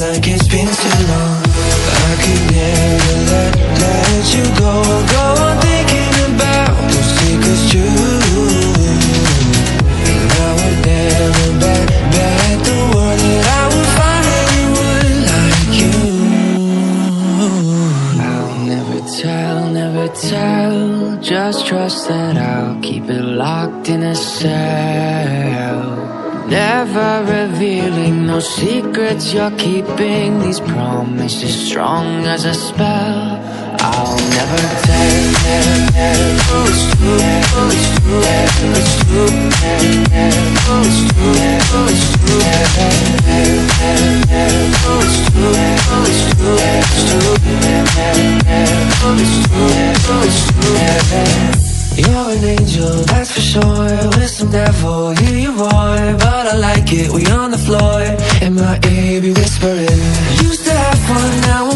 like it's been too long. I could never let, let you go. Go on thinking about those secrets you And I would never bet, bet the world That I would find anyone like you. I'll never tell, never tell. Just trust that I'll keep it locked in a cell. Never revealing no secrets you're keeping. These promises strong as a spell. I'll never tell. Oh. Oh. Oh. Oh. Oh. Oh. Oh. Oh. Oh, true. You're an angel, that's for sure. With some devil, hear you are. But I like it, we on the floor. In my ear, you be whispering Used to have fun, now